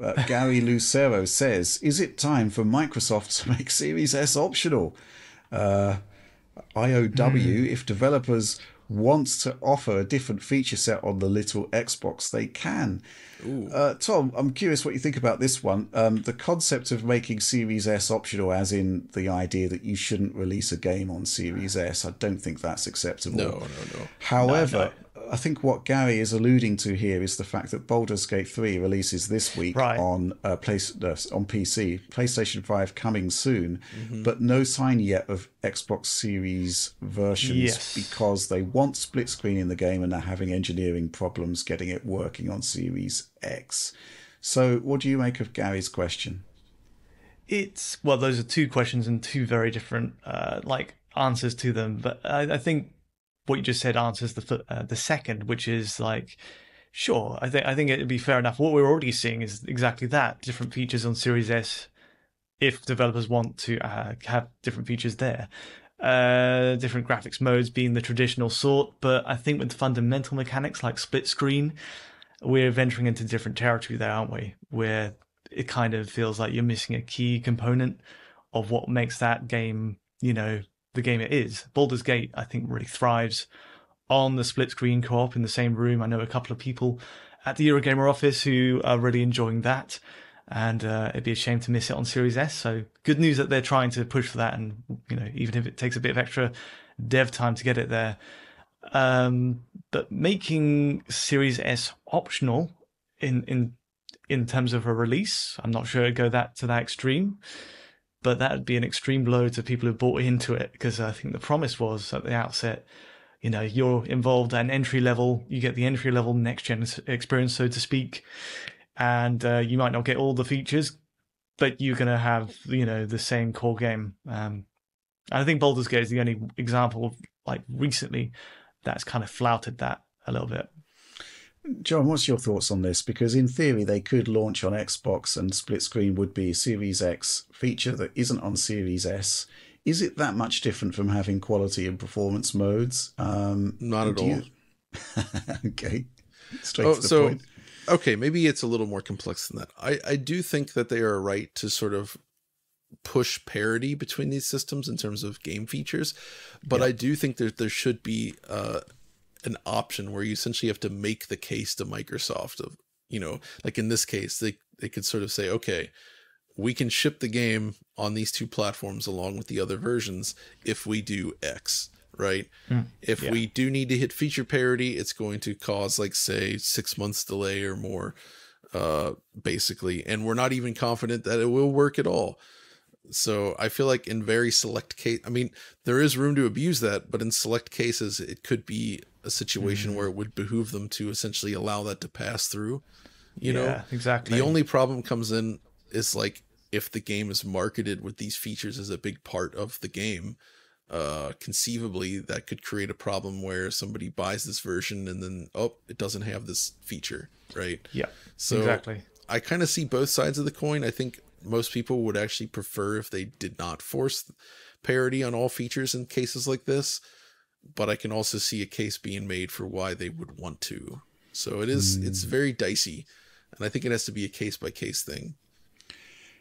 Uh, Gary Lucero says, "Is it time for Microsoft to make Series S optional?" Uh, IOW, mm. if developers want to offer a different feature set on the little Xbox, they can. Uh, Tom, I'm curious what you think about this one. Um, the concept of making Series S optional, as in the idea that you shouldn't release a game on Series S, I don't think that's acceptable. No, no, no. However, no, no. I think what Gary is alluding to here is the fact that Baldur's Gate 3 releases this week right. on uh, place, uh, on PC, PlayStation 5 coming soon, mm-hmm. but no sign yet of Xbox Series versions yes. because they want split screen in the game and are having engineering problems getting it working on Series X. So, what do you make of Gary's question? It's well, those are two questions and two very different uh, like answers to them. But I, I think what you just said answers the uh, the second, which is like, sure, I think I think it'd be fair enough. What we're already seeing is exactly that: different features on Series S, if developers want to uh, have different features there. Uh, different graphics modes being the traditional sort, but I think with fundamental mechanics like split screen, we're venturing into different territory there, aren't we? Where it kind of feels like you're missing a key component of what makes that game, you know, the game it is. Baldur's Gate, I think, really thrives on the split screen co op in the same room. I know a couple of people at the Eurogamer office who are really enjoying that, and uh, it'd be a shame to miss it on Series S. So good news that they're trying to push for that, and you know, even if it takes a bit of extra dev time to get it there. Um, but making Series S optional in in in terms of a release, I'm not sure it'd go that to that extreme but that would be an extreme blow to people who bought into it because I think the promise was at the outset, you know, you're involved at an entry level, you get the entry level next gen experience, so to speak, and uh, you might not get all the features, but you're going to have, you know, the same core game. Um, I think Baldur's Gate is the only example like recently that's kind of flouted that a little bit. John, what's your thoughts on this? Because in theory, they could launch on Xbox and split screen would be a Series X feature that isn't on Series S. Is it that much different from having quality and performance modes? Um, Not at all. You... okay. Straight oh, to the so, point. Okay, maybe it's a little more complex than that. I, I do think that they are right to sort of push parity between these systems in terms of game features, but yeah. I do think that there should be uh, an option where you essentially have to make the case to Microsoft of, you know, like in this case, they, they could sort of say, okay, we can ship the game on these two platforms along with the other versions if we do X, right? Mm, if yeah. we do need to hit feature parity, it's going to cause like say six months delay or more, uh, basically, and we're not even confident that it will work at all. So I feel like in very select case, I mean, there is room to abuse that, but in select cases, it could be a situation mm. where it would behoove them to essentially allow that to pass through. You yeah, know, exactly. The only problem comes in is like if the game is marketed with these features as a big part of the game, uh, conceivably that could create a problem where somebody buys this version and then oh, it doesn't have this feature, right? Yeah. So exactly. I kind of see both sides of the coin. I think most people would actually prefer if they did not force parity on all features in cases like this, but I can also see a case being made for why they would want to. So it is mm. it's hmm. very dicey, and I think it has to be a case by case thing.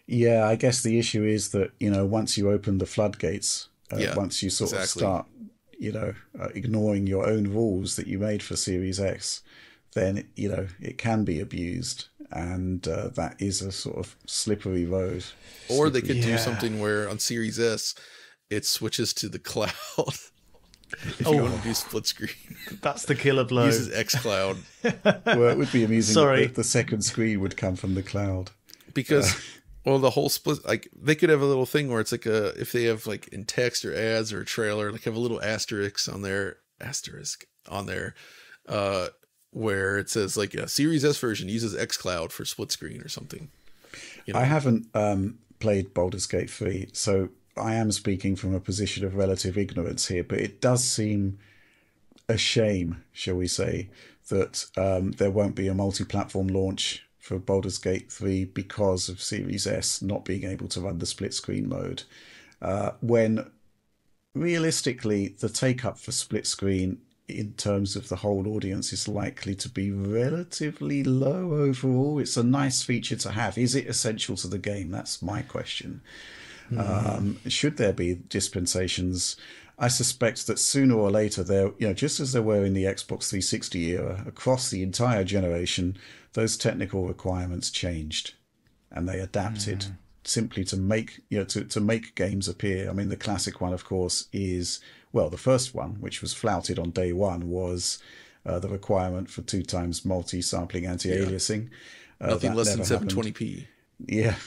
Yeah, I guess the issue is that you know once you open the floodgates, uh, yeah, once you sort exactly. of start, you know, uh, ignoring your own rules that you made for Series X, then you know it can be abused and uh, that is a sort of slippery road. Or they could yeah. do something where on Series S, it switches to the cloud. If oh. you want to do split screen, that's the killer blow. Uses xCloud. well, it would be amusing Sorry. if the second screen would come from the cloud. Because, uh, well, the whole split, like they could have a little thing where it's like a if they have like in text or ads or a trailer, like have a little asterisk on there, asterisk on there, uh, where it says like a Series S version uses xCloud for split screen or something. You know? I haven't um, played Baldur's Gate 3, so I am speaking from a position of relative ignorance here, but it does seem a shame, shall we say, that um, there won't be a multi platform launch for Baldur's Gate 3 because of Series S not being able to run the split screen mode. Uh, when realistically, the take up for split screen in terms of the whole audience, is likely to be relatively low overall. It's a nice feature to have. Is it essential to the game? That's my question. Um, should there be dispensations? I suspect that sooner or later, there, you know, just as there were in the Xbox 360 era, across the entire generation, those technical requirements changed, and they adapted simply to make you know to, to make games appear. I mean, the classic one, of course, is well, the first one, which was flouted on day one, was uh, the requirement for two times multi-sampling anti-aliasing. Uh, Nothing less than never happened. 720p.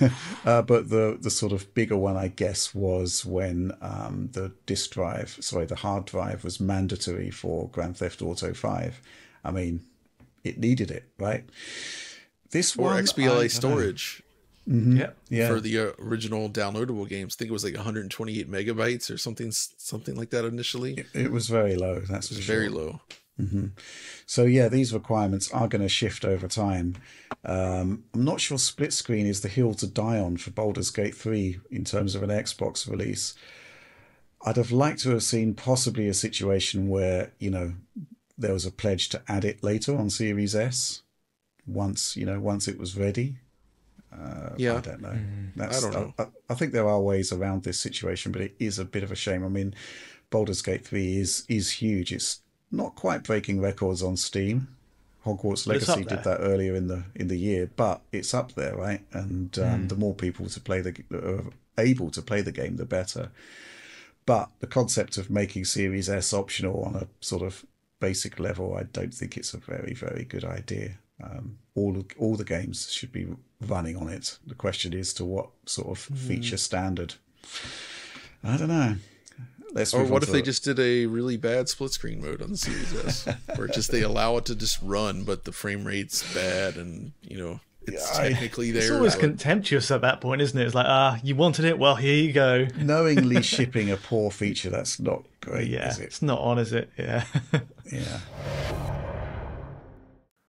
Yeah, uh, but the the sort of bigger one, I guess, was when um, the disk drive, sorry, the hard drive was mandatory for Grand Theft Auto Five. I mean, it needed it, right? This Or one, I XBLA don't know. storage Yeah. yeah, for the uh, original downloadable games. I think it was like 128 megabytes or something, something like that initially. it was very low. That's It was for very sure. low. So yeah, these requirements are going to shift over time. Um, I'm not sure split screen is the hill to die on for Baldur's Gate 3 in terms of an Xbox release. I'd have liked to have seen possibly a situation where you know there was a pledge to add it later on Series S, once you know once it was ready. Uh, I don't know. That's, I don't know. I, I think there are ways around this situation, but it is a bit of a shame. I mean, Baldur's Gate 3 is is huge. It's not quite breaking records on Steam. Hogwarts Legacy did that earlier in the in the year, but it's up there, right? And um, Hmm. the more people to play the are able to play the game, the better. But the concept of making Series S optional on a sort of basic level, I don't think it's a very very good idea. Um, all all the games should be running on it. The question is to what sort of Hmm. feature standard. I don't know. Let's Or what if they the- just did a really bad split screen mode on the Series S, where just they allow it to just run, but the frame rate's bad, and you know it's Yeah, I- technically there. It's always but- contemptuous at that point, isn't it? It's like, ah, you wanted it, well, here you go. knowingly shipping a poor feature? That's not great, Yeah, is it? it's not on, is it? Yeah. Yeah.